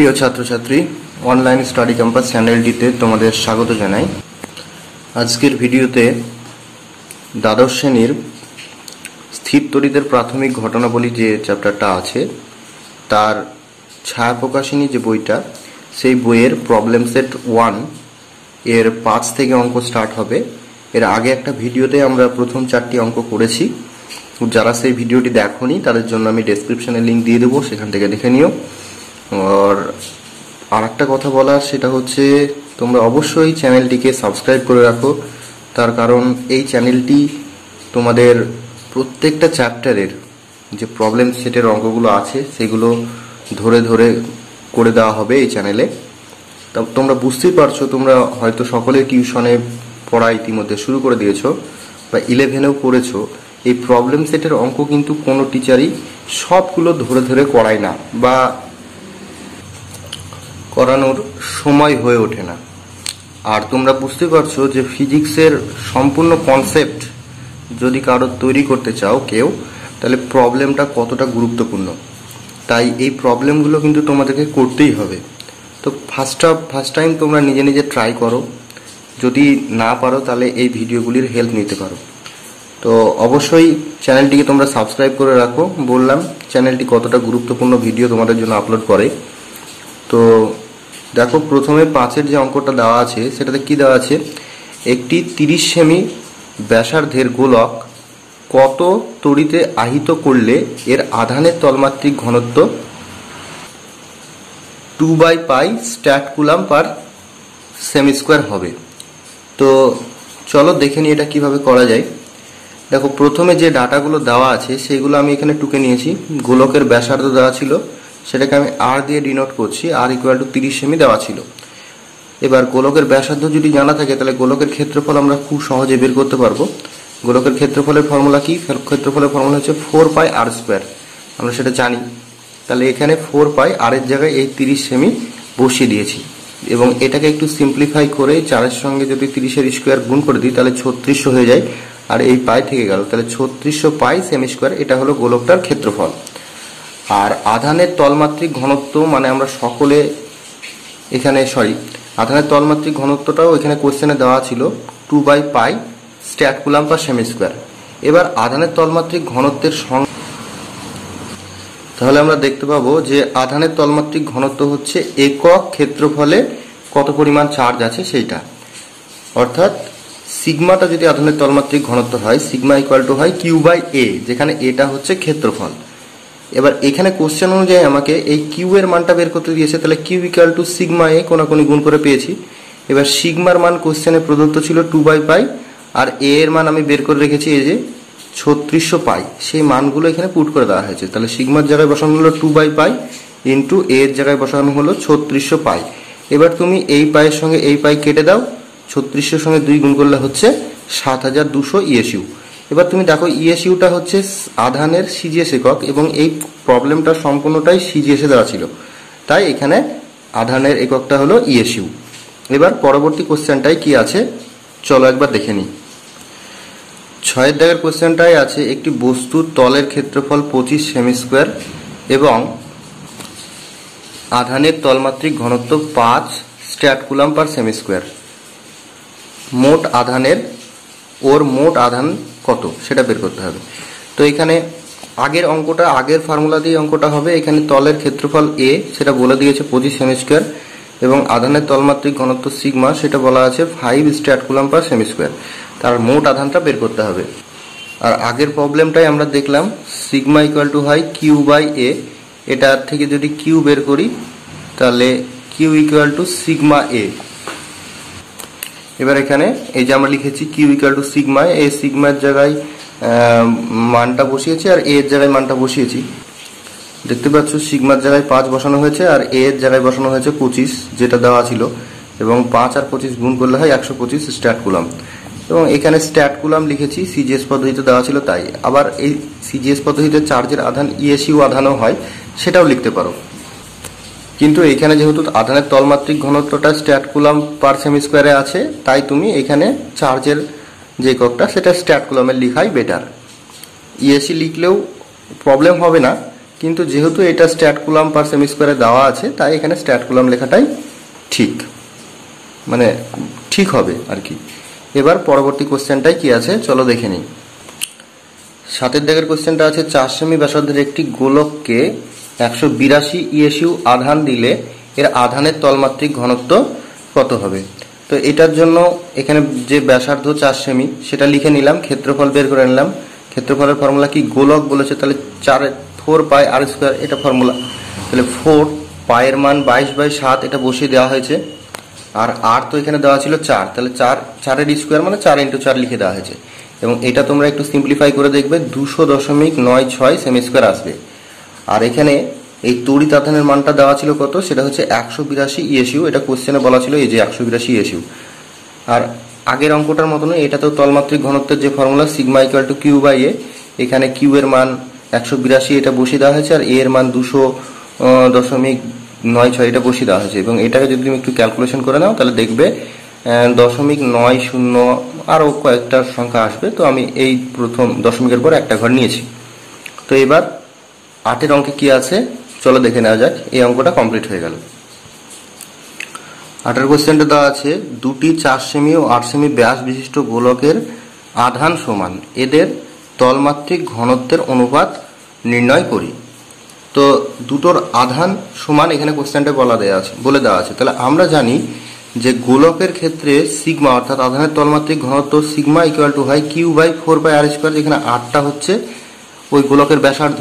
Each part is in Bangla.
প্রিয় ছাত্রছাত্রী অনলাইন স্টাডি ক্যাম্পাস চ্যানেলটিতে তোমাদের স্বাগত জানাই। আজকের ভিডিওতে দ্বাদশ শ্রেণির স্থির তরিতের প্রাথমিক ঘটনাবলী যে চ্যাপ্টারটা আছে, তার ছায়া প্রকাশিনী যে বইটা, সেই বইয়ের প্রবলেম সেট ওয়ানের পাঁচ থেকে অঙ্ক স্টার্ট হবে। এর আগে একটা ভিডিওতে আমরা প্রথম চারটি অঙ্ক করেছি। যারা সেই ভিডিওটি দেখোনি, তাদের জন্য আমি ডেসক্রিপশনে লিঙ্ক দিয়ে দেবো, সেখান থেকে দেখে নিও। আর আর একটা কথা বলার, সেটা হচ্ছে তোমরা অবশ্যই চ্যানেলটিকে সাবস্ক্রাইব করে রাখো। তার কারণ এই চ্যানেলটি তোমাদের প্রত্যেকটা চ্যাপ্টারের যে প্রবলেম সেটের অঙ্কগুলো আছে, সেগুলো ধরে ধরে করে দেওয়া হবে এই চ্যানেলে। তা তোমরা বুঝতেই পারছ, তোমরা হয়তো সকলে টিউশনে পড়া ইতিমধ্যে শুরু করে দিয়েছ বা ইলেভেনেও পড়েছো। এই প্রবলেম সেটের অঙ্ক কিন্তু কোনো টিচারই সবগুলো ধরে ধরে করায় না বা করানোর সময় হয়ে ওঠে না। আর তোমরা বুঝতে পারছ যে ফিজিক্সের সম্পূর্ণ কনসেপ্ট যদি কারও তৈরি করতে চাও কেউ, তাহলে প্রবলেমটা কতটা গুরুত্বপূর্ণ? তাই এই প্রবলেমগুলো কিন্তু তোমাদেরকে করতেই হবে। তো ফার্স্ট অফ ফার্স্ট টাইম তোমরা নিজে নিজে ট্রাই করো। যদি না পারো, তাহলে এই ভিডিওগুলির হেল্প নিতে পারো। তো অবশ্যই চ্যানেলটিকে তোমরা সাবস্ক্রাইব করে রাখো। বললাম চ্যানেলটি কতটা গুরুত্বপূর্ণ ভিডিও তোমাদের জন্য আপলোড করে। তো দেখো, প্রথমে পাঁচের যে অঙ্কটা দেওয়া আছে, সেটাতে কি দেওয়া আছে? একটি তিরিশ সেমি ব্যাসার্ধের গোলক কত তড়িতে আহিত করলে এর আধানের তলমাত্রিক ঘনত্ব two by pi stat coulomb per semi square হবে? তো চলো দেখে নিই এটা কীভাবে করা যায়। দেখো, প্রথমে যে ডাটাগুলো দেওয়া আছে, সেগুলো আমি এখানে টুকে নিয়েছি। গোলকের ব্যাসার্ধ দেওয়া ছিল সেটাকে আমি আর দিয়ে ডিনোট করছি আর ইকুয়াল টু তিরিশ সেমি দেওয়া ছিল। এবার গোলকের ব্যাসার্ধ যদি জানা থাকে, তাহলে গোলকের ক্ষেত্রফল আমরা খুব সহজে বের করতে পারব। গোলকের ক্ষেত্রফলের ফর্মুলা কি? ক্ষেত্রফলের ফর্মুলা হচ্ছে ফোর পাই আর স্কোয়ার আমরা সেটা জানি। তাহলে এখানে ফোর পাই আর এর জায়গায় এই তিরিশ সেমি বসিয়ে দিয়েছি। এবং এটাকে একটু সিম্পলিফাই করে চারের সঙ্গে যদি তিরিশের স্কোয়ার গুণ করে দিই, তাহলে ছত্রিশশো হয়ে যায়। আর এই পাই থেকে গেল, তাহলে ছত্রিশশো পাই সেমি স্কোয়ার এটা হলো গোলকটার ক্ষেত্রফল। আর আধানের তলমাত্রিক ঘনত্ব মানে আমরা সকলে এখানে সরি আধানের তলমাত্রিক ঘনত্বটাও এখানে কোশ্চেনে দেওয়া ছিল two by pi stat coulomb per semi square এবার আধানের তলমাত্রিক ঘনত্বের সং তাহলে আমরা দেখতে পাবো যে আধানের তলমাত্রিক ঘনত্ব হচ্ছে একক ক্ষেত্রফলে কত পরিমাণ চার্জ আছে সেইটা। অর্থাৎ সিগমাটা যদি আধানের তলমাত্রিক ঘনত্ব হয়, সিগমা ইকুয়াল টু হয় কিউ বাই এ যেখানে এটা হচ্ছে ক্ষেত্রফল। এবার এখানে কোশ্চেন অনুযায়ী আমাকে এই কিউ এর মানটা বের করতে দিয়েছে, তাহলে Q equal to sigma A কোনাকুনি গুণ করে পেয়েছি। এবার সিগমার মান কোশ্চেনে প্রদত্ত ছিল টু বাই পাই আর এ এর মান আমি বের করে রেখেছি এই যে ছত্রিশশো পাই সেই মানগুলো এখানে পুট করে দেওয়া হয়েছে। তাহলে সিগমার জায়গায় বসানো হলো two by pi into A এর জায়গায় বসানো হলো ছত্রিশশো পাই এবার তুমি এই পায়ের সঙ্গে এই পাই কেটে দাও, ছত্রিশশোর সঙ্গে দুই গুণ করলে হচ্ছে সাত হাজার দুশো ইএসইউ এবার তুমি দেখো ইএসইউটা হচ্ছে আধানের সিজিএস একক এবং এই প্রবলেমটা সম্পূর্ণটাই সিজিএসে দেওয়া ছিল। তাই এখানে আধানের এককটা হলো ইএসইউ এবার পরবর্তী কোশ্চেনটাই কি আছে? চলো একবার দেখে নিই। ছয়ের দাগের কোশ্চেনটাই আছে, একটি বস্তুর তলের ক্ষেত্রফল পঁচিশ সেমি স্কোয়ার এবং আধানের তলমাত্রিক ঘনত্ব পাঁচ স্ট্যাট কুলাম পার সেমি স্কোয়ার। মোট আধানের, ওর মোট আধান কত? সেটা বের করতে হবে। তো এখানে আগের অঙ্কটা, আগের ফর্মুলা দিয়ে অঙ্কটা হবে। এখানে তলের ক্ষেত্রফল এ সেটা বলে দিয়েছে পঁচিশ সেমি স্কোয়ার এবং আধানের তলমাত্রিক ঘনত্ব সিগমা, সেটা বলা আছে ফাইভ স্ট্যাট কুলাম পার সেমি স্কোয়ার তার মোট আধানটা বের করতে হবে। আর আগের প্রবলেমটাই আমরা দেখলাম, সিগমা ইকুয়াল টু হয় কিউ বাই এ এটার থেকে যদি কিউ বের করি, তাহলে Q equal to sigma A এবার এখানে এই যে আমরা লিখেছি Q equal to sigma A সিগমার জায়গায় মানটা বসিয়েছি আর এর জায়গায় মানটা বসিয়েছি। দেখতে পাচ্ছ সিগমার জায়গায় পাঁচ বসানো হয়েছে আর এর জায়গায় বসানো হয়েছে পঁচিশ, যেটা দেওয়া ছিল। এবং পাঁচ আর পঁচিশ গুণ করলে হয় একশো পঁচিশ স্ট্যাট কুলাম এবং এখানে স্ট্যাট কুলাম লিখেছি সিজিএস পদ্ধতিতে দেওয়া ছিল তাই। আবার এই সিজিএস পদ্ধতিতে চার্জের আধান ইএসইউ আধানও হয়, সেটাও লিখতে পারো। কিন্তু এখানে যেহেতু আধানের তলমাত্রিক ঘনত্বটা স্ট্যাট কুলাম পার সেমি স্কোয়ারে আছে, তাই তুমি এখানে চার্জের যে এককটা, সেটা স্ট্যাট কুলামের লিখাই বেটার ইএসি লিখলেও প্রবলেম হবে না, কিন্তু যেহেতু এটা স্ট্যাট কুলাম পার সেমি স্কোয়ারে দেওয়া আছে, তাই এখানে স্ট্যাট কুলাম লেখাটাই ঠিক। মানে ঠিক হবে আর কি। এবার পরবর্তী কোশ্চেনটাই কি আছে, চলো দেখে নিই। সাতের দাগের কোশ্চেনটা আছে, চার সেমি ব্যাসার্ধের একটি গোলককে একশো বিরাশি ইএসইউ আধান দিলে এর আধানের তলমাত্রিক ঘনত্ব কত হবে? তো এটার জন্য এখানে যে ব্যাসার্ধ চার সেমি, সেটা লিখে নিলাম, ক্ষেত্রফল বের করে নিলাম। ক্ষেত্রফলের ফর্মুলা কি গোলক বলেছে? তাহলে চার, ফোর পাই আর স্কোয়ার, এটা ফর্মুলা। তাহলে ফোর পায়ের মান বাইশ বাই সাত, এটা বসিয়ে দেওয়া হয়েছে। আর আর তো এখানে দেওয়া ছিল চার। তাহলে চার, চারের স্কোয়ার মানে চার ইন্টু চার লিখে দেওয়া হয়েছে। এবং এটা তোমরা একটু সিম্পলিফাই করে দেখবে, দুশো দশমিক নয় ছয় সেমি স্কোয়ার আসবে। আর এখানে এই তড়িৎ আধানের মানটা দেওয়া ছিল কত? সেটা হচ্ছে একশো বিরাশি ইএসইউ এটা কোশ্চেনে বলা ছিল এই যে একশো বিরাশি ইএসইউ আর আগের অঙ্কটার মতন এটাতেও তলমাত্রিক ঘনত্বের যে formula sigma equal to Q by A এখানে কিউ এর মান একশো বিরাশি এটা বসিয়ে দেওয়া হয়েছে, আর এ এর মান দুশো দশমিক নয় ছয় এটা বসিয়ে দেওয়া হয়েছে। এবং এটাকে যদি তুমি একটু ক্যালকুলেশন করে নাও, তাহলে দেখবে দশমিক নয় শূন্য আরও কয়েকটা সংখ্যা আসবে। তো আমি এই প্রথম দশমিকের পর একটা ঘর নিয়েছি। তো এবার আটের অঙ্কে কি আছে? চলো দেখে নেওয়া যাক, এই অঙ্কটা কমপ্লিট হয়ে গেল। আটের কোশ্চেনটা দেওয়া আছে, দুটি চার সেমি ও আট সেমি ব্যাস বিশিষ্ট গোলকের আধান সমান। এদের তলমাত্রিক ঘনত্বের অনুপাত নির্ণয় করি। তো দুটোর আধান সমান এখানে কোশ্চেনটা বলা দেওয়া আছে, বলে দেওয়া আছে। তাহলে আমরা জানি যে গোলকের ক্ষেত্রে সিগমা অর্থাৎ আধানের তলমাত্রিক ঘনত্ব সিগমা ইকুয়াল টু হয় Q by four by r square যেখানে আটটা হচ্ছে ওই গোলকের ব্যাসার্ধ।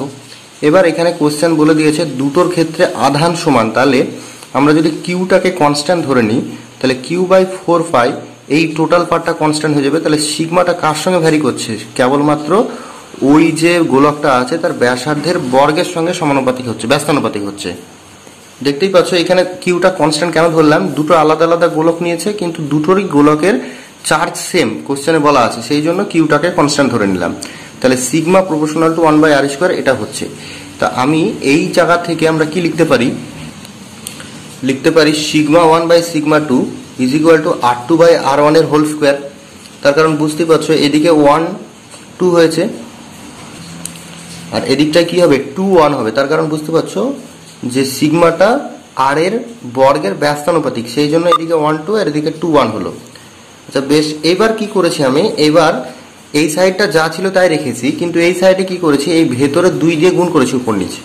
এবার এখানে কোশ্চেন বলে দিয়েছে, দুটোর ক্ষেত্রে আধান সমান। তাহলে আমরা যদি কিউটাকে কনস্ট্যান্ট ধরে নিই, তাহলে কিউ বাই ফোর ফাইভ এই টোটাল পার্টটা কনস্ট্যান্ট হয়ে যাবে। তাহলে সিগমাটা কার সঙ্গে ভ্যারি করছে? কেবলমাত্র ওই যে গোলকটা আছে, তার ব্যাসার্ধের বর্গের সঙ্গে সমানুপাতিক হচ্ছে, ব্যস্তানুপাতিক হচ্ছে। দেখতেই পাচ্ছ, এখানে কিউটা কনস্ট্যান্ট কেন ধরলাম? দুটো আলাদা আলাদা গোলক নিয়েছে, কিন্তু দুটোরই গোলকের চার্জ সেম কোশ্চেনে বলা আছে। সেই জন্য কিউটাকে কনস্ট্যান্ট ধরে নিলাম। তাহলে sigma proportional to one by r square এটা হচ্ছে। তা আমি এই জায়গা থেকে আমরা কি লিখতে পারি? লিখতে পারি sigma one by sigma two is equal to r two by r ওয়ানের হোল স্কোয়ার তার কারণ বুঝতেই পারছ, এদিকে ওয়ান টু হয়েছে। আর এদিকটা কি হবে? টু ওয়ান হবে। তার কারণ বুঝতে পারছ যে সিগমাটা আর এর বর্গের ব্যস্তানুপাতিক, সেই জন্য এদিকে ওয়ান টু আর এদিকে টু ওয়ান হলো। আচ্ছা বেশ, এবার কি করেছি আমি? এবার এই সাইডটা যা ছিল তাই রেখেছি, কিন্তু এই সাইডে কি করেছি, এই ভেতরে দুই দিয়ে গুণ করেছি, উপর নিচে।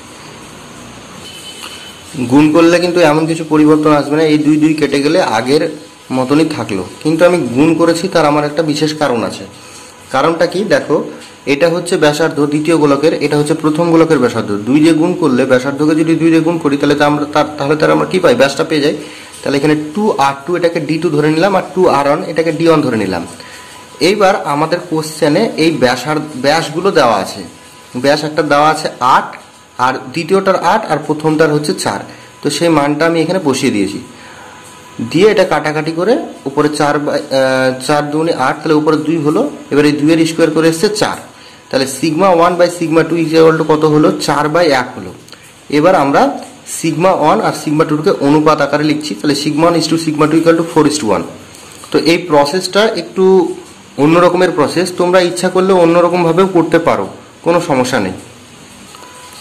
গুণ করলে কিন্তু এমন কিছু পরিবর্তন আসবে না, এই দুই দুই কেটে গেলে আগের মতনই থাকল। কিন্তু আমি গুণ করেছি, তার আমার একটা বিশেষ কারণ আছে। কারণটা কি? দেখো, এটা হচ্ছে ব্যাসার্ধ, দ্বিতীয় গোলকের, এটা হচ্ছে প্রথম গোলকের ব্যাসার্ধ। দুই দিয়ে গুণ করলে, ব্যাসার্ধকে যদি দুই দিয়ে গুণ করি, তাহলে তো আমরা তার তাহলে তার আমরা কি পাই? ব্যাসটা পেয়ে যাই। তাহলে এখানে টু আর টু এটাকে ডি টু ধরে নিলাম, আর টু আর ওয়ান এটাকে ডি ওয়ান ধরে নিলাম। এইবার আমাদের কোশ্চেনে এই ব্যাসার, ব্যাসগুলো দেওয়া আছে। ব্যাস একটা দেওয়া আছে আট, আর দ্বিতীয়টার আট, আর প্রথমটার হচ্ছে চার। তো সেই মানটা আমি এখানে বসিয়ে দিয়েছি। দিয়ে এটা কাটাকাটি করে উপরে চার চার দুগুণে আট, তাহলে উপরে দুই হলো। এবার এই দুইয়ের স্কোয়ার করে এসছে চার। তাহলে sigma one by sigma two equal to কত হলো? চার বাই এক হলো। এবার আমরা সিগমা ওয়ান আর সিগমা টুকে অনুপাত আকারে লিখছি। তাহলে sigma one is two sigma two equal to four is two one তো এই প্রসেসটা একটু অন্য রকমের প্রসেস তোমরা ইচ্ছা করলে অন্য অন্যরকমভাবেও করতে পারো, কোনো সমস্যা নেই।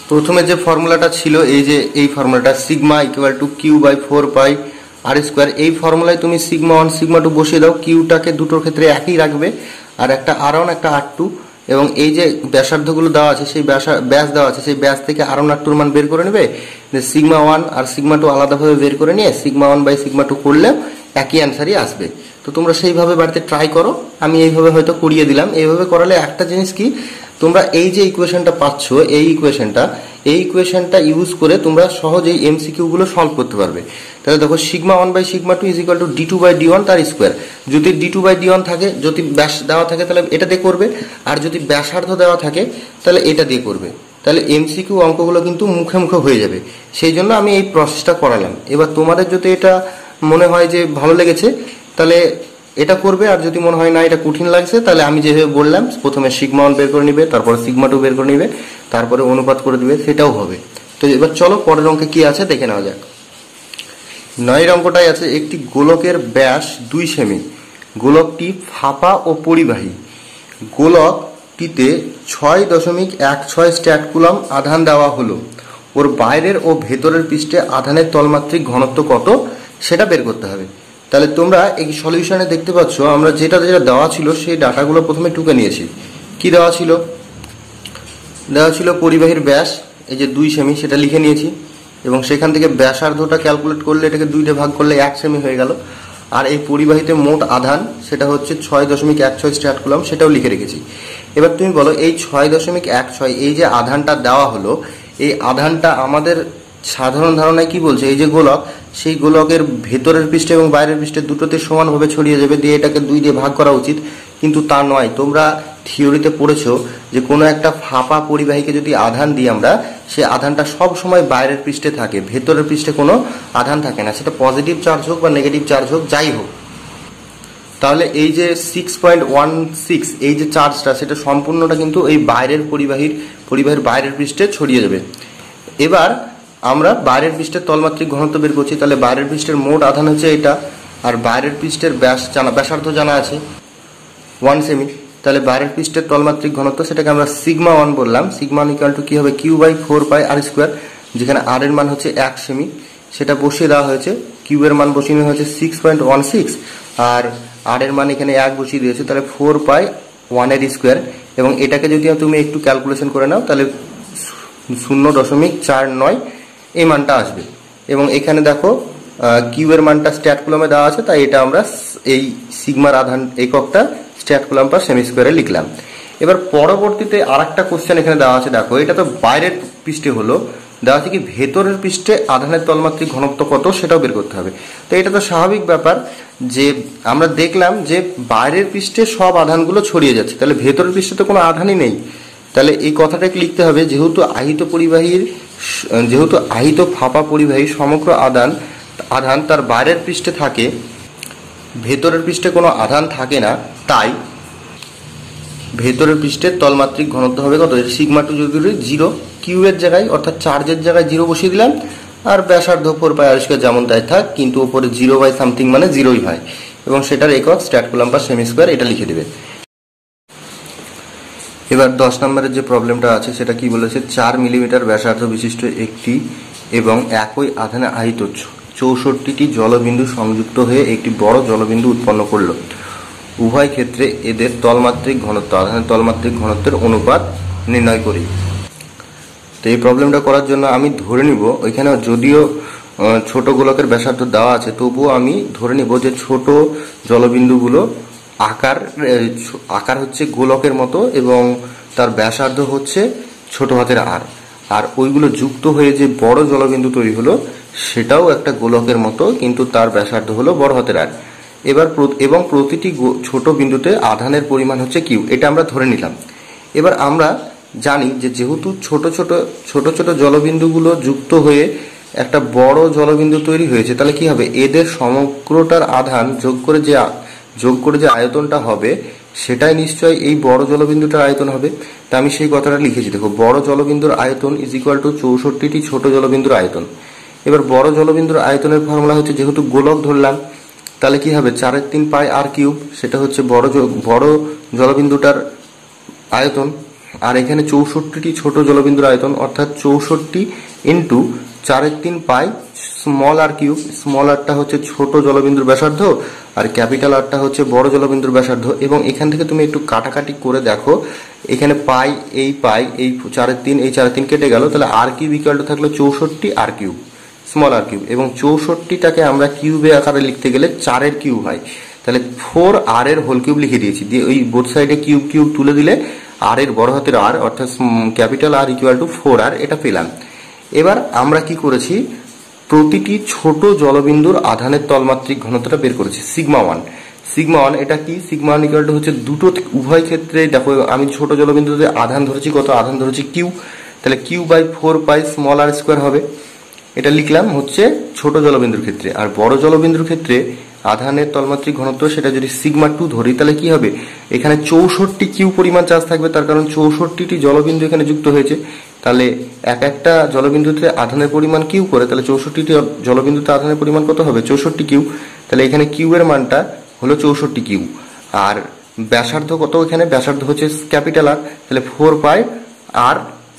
প্রথমে যে ফর্মুলাটা ছিল, এই যে, এই ফর্মুলাটা sigma equal to Q by four pi r square এই ফর্মুলায় তুমি সিগমা ওয়ান সিগমা টু বসিয়ে দাও কিউটাকে দুটোর ক্ষেত্রে একই রাখবে, আর একটা আর ওয়ান একটা আর টু এবং এই যে ব্যাসার্ধগুলো দেওয়া আছে, সেই ব্যাসা, ব্যাস দেওয়া আছে, সেই ব্যাস থেকে আরও নাট্টুর মান বের করে নেবে? সিগমা ওয়ান আর সিগমা টু আলাদাভাবে বের করে নিয়ে sigma one by sigma two করলে একই অ্যান্সারই আসবে। তো তোমরা সেইভাবে বাড়িতে ট্রাই করো। আমি এইভাবে হয়তো করিয়ে দিলাম। এইভাবে করালে একটা জিনিস কি? তোমরা এই যে ইকুয়েশনটা পাচ্ছ, এই ইকুয়েশনটা এই ইকুয়েশনটা ইউজ করে তোমরা সহজেই এমসিকিউ গুলো সলভ করতে পারবে। তাহলে দেখো sigma one by sigma two is equal to D two by D one তার স্কোয়ার যদি D two by D one থাকে, যদি ব্যাস দেওয়া থাকে তাহলে এটা দিয়ে করবে। আর যদি ব্যাসার্ধ দেওয়া থাকে, তাহলে এটা দিয়ে করবে। তাহলে এমসিকিউ অঙ্কগুলো কিন্তু মুখে মুখে হয়ে যাবে। সেই জন্য আমি এই প্রসেসটা করালাম। এবার তোমাদের যদি এটা মনে হয় যে ভালো লেগেছে, তাহলে এটা করবে, আর যদি মনে হয় না এটা কঠিন লাগছে, তাহলে আমি যেভাবে বললাম, প্রথমে সিগমা ওয়ান বের করে নিবে, তারপরে সিগমা টু বের করে নিবে, তারপরে অনুপাত করে দিবে, সেটাও হবে। তো এবার চলো পরের অঙ্কে কি আছে দেখে নেওয়া যাক। নয়ের অঙ্কটাই আছে, একটি গোলকের ব্যাস দুই সেমি। গোলকটি ফাঁপা ও পরিবাহী। গোলকটিতে ছয় দশমিক এক ছয় স্ট্যাটকুলাম আধান দেওয়া হলো। ওর বাইরের ও ভেতরের পৃষ্ঠে আধানের তলমাত্রিক ঘনত্ব কত, সেটা বের করতে হবে। তাহলে তোমরা এই সলিউশনে দেখতে পাচ্ছ, আমরা যেটা যেটা দেওয়া ছিল, সেই ডাটাগুলো প্রথমে টুকে নিয়েছি। কি দেওয়া ছিল? দেওয়া ছিল পরিবাহীর ব্যাস, এই যে দুই সেমি সেটা লিখে নিয়েছি। এবং সেখান থেকে ব্যাসার্ধটা ক্যালকুলেট করলে এটাকে দুইটা ভাগ করলে এক সেমি হয়ে গেল। আর এই পরিবাহীতে মোট আধান, সেটা হচ্ছে ছয় দশমিক এক ছয় স্টার্ট করলাম, সেটাও লিখে রেখেছি। এবার তুমি বলো, এই ছয় দশমিক এক ছয়, এই যে আধানটা দেওয়া হলো, এই আধানটা আমাদের সাধারণ ধারণায় কি বলছে? এই যে গোলক, সেই গোলকের ভেতরের পৃষ্ঠে এবং বাইরের পৃষ্ঠে দুটোতে সমানভাবে ছড়িয়ে যাবে দিয়ে এটাকে দুই দিয়ে ভাগ করা উচিত, কিন্তু তা নয়। তোমরা থিওরিতে পড়েছো যে কোনো একটা ফাঁপা পরিবাহীকে যদি আধান দিই আমরা, সে আধানটা সব সময় বাইরের পৃষ্ঠে থাকে, ভেতরের পৃষ্ঠে কোনো আধান থাকে না। সেটা পজিটিভ চার্জ হোক বা নেগেটিভ চার্জ হোক, যাই হোক। তাহলে এই যে সিক্স পয়েন্ট ওয়ান সিক্স এই যে চার্জটা, সেটা সম্পূর্ণটা কিন্তু এই বাইরের পরিবাহীর পরিবাহীর বাইরের পৃষ্ঠে ছড়িয়ে যাবে। এবার আমরা বাইরের পৃষ্ঠের তলমাত্রিক ঘনত্ব বের করছি, তাহলে বাইরের পৃষ্ঠের মোট আধান হচ্ছে এটা, আর বাইরের পৃষ্ঠের ব্যাস জানা, ব্যাসার্ধ জানা আছে ওয়ান সেমি তাহলে বাইরের পৃষ্ঠের তলমাত্রিক ঘনত্ব সেটাকে আমরা সিগমা ওয়ান বললাম সিগমা ইকাল টু কি হবে? Q by four pi r square যেখানে আর এর মান হচ্ছে এক সেমি সেটা বসিয়ে দেওয়া হয়েছে কিউ এর মান বসিয়ে হয়েছে সিক্স পয়েন্ট ওয়ান সিক্স আর আর এর মান এখানে এক বসিয়ে দিয়েছে, তাহলে ফোর পাই ওয়ানের স্কোয়ার এবং এটাকে যদি তুমি একটু ক্যালকুলেশন করে নাও, তাহলে শূন্য দশমিক চার নয় এই মানটা আসবে। এবং এখানে দেখো কিউ এর মানটা স্ট্যাট কলমে দেওয়া আছে, তাই এটা আমরা এই সিগমার আধান এককটা স্ট্যাট কলম বা সেমি স্কোয়ারে লিখলাম। এবার পরবর্তীতে আর একটা কোশ্চেন এখানে দেওয়া আছে, দেখো, এটা তো বাইরের পৃষ্ঠে হলো। দেওয়া আছে কি ভেতরের পৃষ্ঠে আধানের তলমাত্রিক ঘনত্ব কত, সেটাও বের করতে হবে। তো এটা তো স্বাভাবিক ব্যাপার যে আমরা দেখলাম যে বাইরের পৃষ্ঠে সব আধানগুলো ছড়িয়ে যাচ্ছে। তাহলে ভেতরের পৃষ্ঠে তো কোনো আধানই নেই। তাহলে এই কথাটাকে লিখতে হবে, যেহেতু আহিত পরিবাহীর যেহেতু আহিত ফাঁপা পরিবাহী সমগ্র আধান আধান তার বাইরের পৃষ্ঠে থাকে, ভেতরের পৃষ্ঠে কোনো আধান থাকে না, তাই ভেতরের পৃষ্ঠের তলমাত্রিক ঘনত্ব হবে কত? সিগমা টু যদি জিরো কিউ এর জায়গায়, অর্থাৎ চার্জের জায়গায় জিরো বসিয়ে দিলাম, আর ব্যাসার্ধ ফোর বাই আবিষ্কার যেমন তাই থাক, কিন্তু ওপরে জিরো বাই সামথিং মানে জিরোই হয়। এবং সেটার একক স্ট্যাট কুলাম বা সেমি স্কোয়ার এটা লিখে দেবে। এবার দশ নম্বরের যে প্রবলেমটা আছে, সেটা কি বলেছে? চার মিলিমিটার ব্যাসার্ধ বিশিষ্ট একটি এবং একই আধানে আহিত চৌষট্টিটি জলবিন্দু সংযুক্ত হয়ে একটি বড় জলবিন্দু উৎপন্ন করল। উভয় ক্ষেত্রে এদের তলমাত্রিক ঘনত্ব, আধানের তলমাত্রিক ঘনত্বের অনুপাত নির্ণয় করি। তো এই প্রবলেমটা করার জন্য আমি ধরে নিব, ওইখানে যদিও ছোট গোলকের ব্যাসার্ধ দেওয়া আছে, তবুও আমি ধরে নিব যে ছোট জলবিন্দুগুলো আকার আকার হচ্ছে গোলকের মতো এবং তার ব্যাসার্ধ হচ্ছে ছোট হাতের আর। আর ওইগুলো যুক্ত হয়ে যে বড় জলবিন্দু তৈরি হলো, সেটাও একটা গোলকের মতো, কিন্তু তার ব্যাসার্ধ হলো বড় হাতের আর। এবার এবং প্রতিটি ছোট বিন্দুতে আধানের পরিমাণ হচ্ছে কিউ, এটা আমরা ধরে নিলাম। এবার আমরা জানি যে যেহেতু ছোট ছোট ছোট ছোট জলবিন্দুগুলো যুক্ত হয়ে একটা বড় জলবিন্দু তৈরি হয়েছে, তাহলে কি হবে? এদের সমগ্রটার আধান যোগ করে যে যোগ করে যে আয়তনটা হবে, সেটাই নিশ্চয় এই বড় জলবিন্দুটার আয়তন হবে। তা আমি সেই কথাটা লিখেছি, দেখো, বড় জলবিন্দুর আয়তন ইজ ইকুয়াল টু চৌষট্টিটি ছোট জলবিন্দুর আয়তন। এবার বড় জলবিন্দুর আয়তনের ফর্মুলা হচ্ছে, যেহেতু গোলক ধরলাম, তাহলে কি হবে? চারের তিন পাই আর কিউব, সেটা হচ্ছে বড় বড় জলবিন্দুটার আয়তন, আর এখানে চৌষট্টিটি ছোট জলবিন্দুর আয়তন, অর্থাৎ চৌষট্টি ইন্টু চারের তিন pi small r cube small আরটা হচ্ছে ছোট জলবিন্দুর ব্যাসার্ধ আর ক্যাপিটাল আরটা হচ্ছে বড় জলবিন্দুর ব্যাসার্ধ। এবং এখান থেকে তুমি একটু কাটাকাটি করে দেখো, এখানে পাই এই পাই এই চারের তিন, এই চারের তিন কেটে গেল, তাহলে আর কিউব ইকুয়াল টু থাকল চৌষট্টি r cube small r cube এবং চৌষট্টিটাকে আমরা কিউবে আকারে লিখতে গেলে চারের কিউব হয়। তাহলে ফোর আর এর হোল কিউব লিখে দিয়েছি। দিয়ে ওই বোথ সাইডে কিউব কিউব তুলে দিলে আর এর বড় হাতের আর অর্থাৎ capital r equal to four r এটা পেলাম। এবার আমরা কি করেছি? প্রতিটি ছোট জলবিন্দুর আধানের তলমাত্রিক ঘনত্বটা বের করেছি, সিগমা ওয়ান। সিগমা ওয়ান, এটা কি? সিগমা ওয়ান ইকুয়াল টু হচ্ছে দুটো উভয় ক্ষেত্রে, দেখো, আমি ছোট জলবিন্দুতে আধান ধরেছি, কত আধান ধরেছি কিউ তাহলে Q by four pi small r square হবে। এটা লিখলাম হচ্ছে ছোট জলবিন্দুর ক্ষেত্রে। আর বড় জলবিন্দুর ক্ষেত্রে আধানের তলমাত্রিক ঘনত্ব, সেটা যদি সিগমা টু ধরি, তাহলে কি হবে? এখানে চৌষট্টি কিউ পরিমাণ চার্জ থাকবে, তার কারণ চৌষট্টিটি জলবিন্দু এখানে যুক্ত হয়েছে। তাহলে এক একটা জলবিন্দুতে আধানের পরিমাণ কিউ করে, তাহলে চৌষট্টিটি জলবিন্দুতে আধানের পরিমাণ কত হবে? চৌষট্টি কিউ তাহলে এখানে কিউ এর মানটা হলো চৌষট্টি কিউ আর ব্যাসার্ধ কত এখানে? ব্যাসার্ধ হচ্ছে ক্যাপিটাল আর তাহলে ফোর পাই আর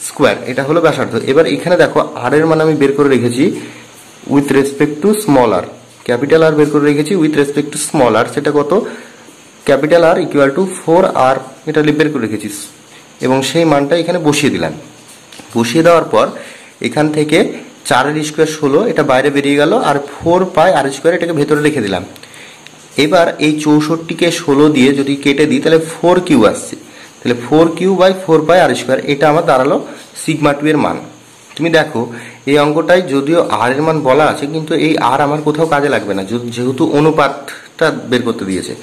স্কোয়ার, এটা হলো ব্যাসার্ধ। এবার এখানে দেখো আর এর মান আমি বের করে রেখেছি with respect to small r capital r বের করে রেখেছি with respect to small r সেটা কত? Capital r equal to four r এটা বের করে রেখেছি। এবং সেই মানটা এখানে বসিয়ে দিলাম। বসিয়ে দেওয়ার পর এখান থেকে চারের স্কোয়ার ষোলো, এটা বাইরে বেরিয়ে গেল, আর ফোর পাই আর স্কোয়ার এটাকে ভেতরে রেখে দিলাম। এবার এই চৌষট্টিকে ষোলো দিয়ে যদি কেটে দিই, তাহলে ফোর কিউ আসছে। তাহলে four Q by four pi r square এটা আমার দাঁড়াল সিগমা টু এর মান। তুমি দেখো, এই অঙ্কটাই যদিও আর এর মান বলা আছে, কিন্তু এই আর আমার কোথাও কাজে লাগবে না যেহেতু অনুপাতটা বের করতে দিয়েছে।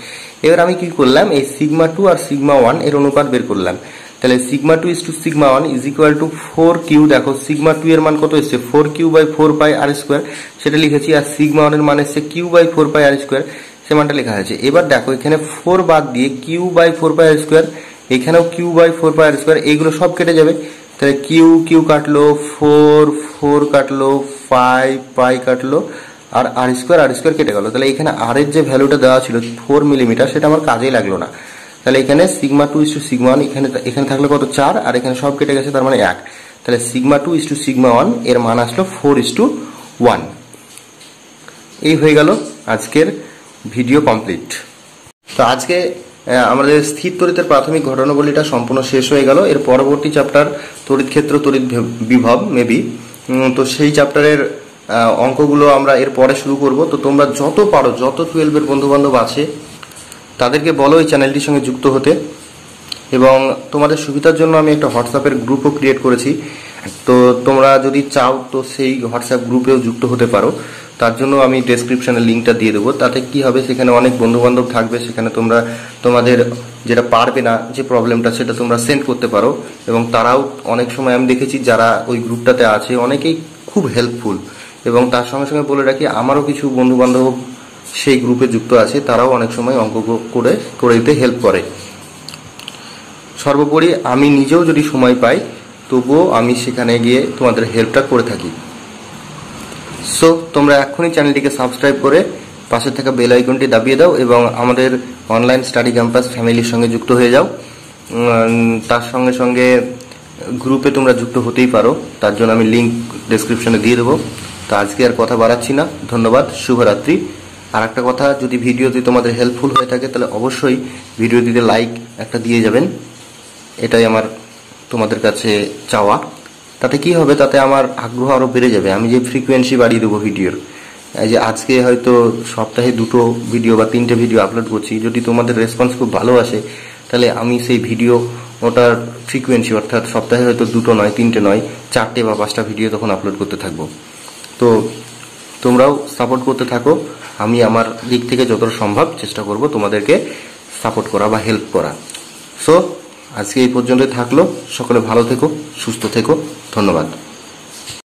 এবার আমি কি করলাম, এই সিগমা টু আর সিগমা ওয়ানের অনুপাত বের করলাম। তাহলে sigma two is two sigma one is equal to four Q দেখো সিগমা টু এর মান কত এসছে? Four Q by four pi R square সেটা লিখেছি, আর সিগমা ওয়ানের মান এসছে Q by four pi R square সে মানটা লেখা হয়েছে। এবার দেখো, এখানে ফোর বাদ দিয়ে Q by four pi R square এখানেও Q by four pi R square এইগুলো সব কেটে যাবে। তাহলে কিউ কিউ কাটলো ফোর ফোর কাটলো ফাইভ পাই কাটলো, আর আর স্কোয়ার আর স্কোয়ার কেটে গেল। তাহলে এখানে আর এর যে ভ্যালুটা দেওয়া ছিল ফোর মিলিমিটার সেটা আমার কাজেই লাগল না। তাহলে এখানে sigma two is two sigma one এখানে এখানে থাকলে কত? চার, আর এখানে সব কেটে গেছে, তার মানে এক। তাহলে sigma two is two sigma ওয়ানের মান আসলো ফোর ইস টু ওয়ান এই হয়ে গেল আজকের ভিডিও কমপ্লিট তো আজকে আমাদের স্থির তড়িতের প্রাথমিক ঘটনাবলীটা সম্পূর্ণ শেষ হয়ে গেল। এর পরবর্তী চ্যাপ্টার তড়িৎ ক্ষেত্র, তড়িৎ বিভব মেবি তো সেই চ্যাপ্টারের অঙ্কগুলো আমরা এর পরে শুরু করব। তো তোমরা যত পারো, যত টুয়েলভের বন্ধু বান্ধব আছে তাদেরকে বলো এই চ্যানেলটির সঙ্গে যুক্ত হতে। এবং তোমাদের সুবিধার জন্য আমি একটা হোয়াটসঅ্যাপের গ্রুপও ক্রিয়েট করেছি। তো তোমরা যদি চাও তো সেই হোয়াটসঅ্যাপ গ্রুপেও যুক্ত হতে পারো। তার জন্য আমি ডেসক্রিপশনে লিঙ্কটা দিয়ে দেবো। তাতে কি হবে সেখানে অনেক বন্ধু বান্ধব থাকবে। সেখানে তোমরা তোমাদের যেটা পারবে না, যে প্রবলেমটা সেটা তোমরা সেন্ড করতে পারো। এবং তারাও অনেক সময় আমি দেখেছি যারা ওই গ্রুপটাতে আছে, অনেকেই খুব হেল্পফুল এবং তার সঙ্গে সঙ্গে বলে রাখি, আমারও কিছু বন্ধু বান্ধব সেই গ্রুপে যুক্ত আছে, তারাও অনেক সময় অঙ্ক করে করে দিতে হেল্প করে। সর্বোপরি আমি নিজেও যদি সময় পাই, তবুও আমি সেখানে গিয়ে তোমাদের হেল্পটা করে থাকি। সো তোমরা এখনই চ্যানেলটিকে সাবস্ক্রাইব করে পাশে থাকা বেল আইকনটি দাবিয়ে দাও এবং আমাদের অনলাইন স্টাডি ক্যাম্পাস ফ্যামিলির সঙ্গে যুক্ত হয়ে যাও। তার সঙ্গে সঙ্গে গ্রুপে তোমরা যুক্ত হতেই পারো। তার জন্য আমি লিঙ্ক ডিসক্রিপশনে দিয়ে দেবো। তো আজকে আর কথা বাড়াচ্ছি না। ধন্যবাদ। শুভরাত্রি। আর একটা কথা, যদি ভিডিওটি তোমাদের হেল্পফুল হয়ে থাকে, তাহলে অবশ্যই ভিডিওটিতে লাইক একটা দিয়ে যাবেন। এটাই আমার, তোমাদের কাছে চাওয়া। তাতে কি হবে? তাতে আমার আগ্রহ আরও বেড়ে যাবে। আমি যে ফ্রিকোয়েন্সি বাড়িয়ে দেবো ভিডিওর, এই যে আজকে হয়তো সপ্তাহে দুটো ভিডিও বা তিনটে ভিডিও আপলোড করছি, যদি তোমাদের রেসপন্স খুব ভালো আসে, তাহলে আমি সেই ভিডিও ওটার ফ্রিকোয়েন্সি অর্থাৎ সপ্তাহে হয়তো দুটো নয়, তিনটে নয়, চারটে বা পাঁচটা ভিডিও তখন আপলোড করতে থাকব। তো তোমরাও সাপোর্ট করতে থাকো। আমি আমার দিক থেকে যতটা সম্ভব চেষ্টা করব তোমাদেরকে সাপোর্ট করা বা হেল্প করা। সো আজকে এই পর্যন্ত থাকল। সকলে ভালো থেকো, সুস্থ থেকো। ধন্যবাদ।